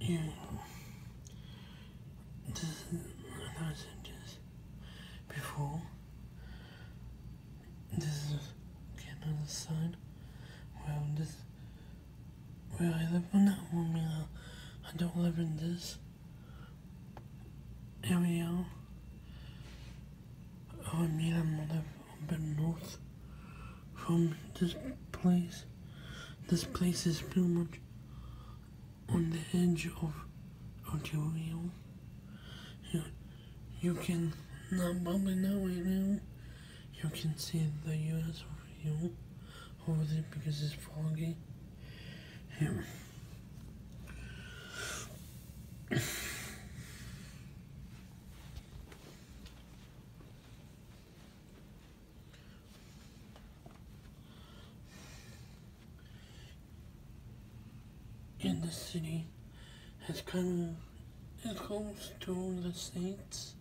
Know I this before. This is Canada side. Where this, where I live on that one, yeah. I don't live in this area. Oh, I mean, I'm live a bit north from this place. This place is pretty much on the edge of Ontario. You, you can, not probably not right now, you can see the US over here, over there because it's foggy. In the city. Has of it's close to the states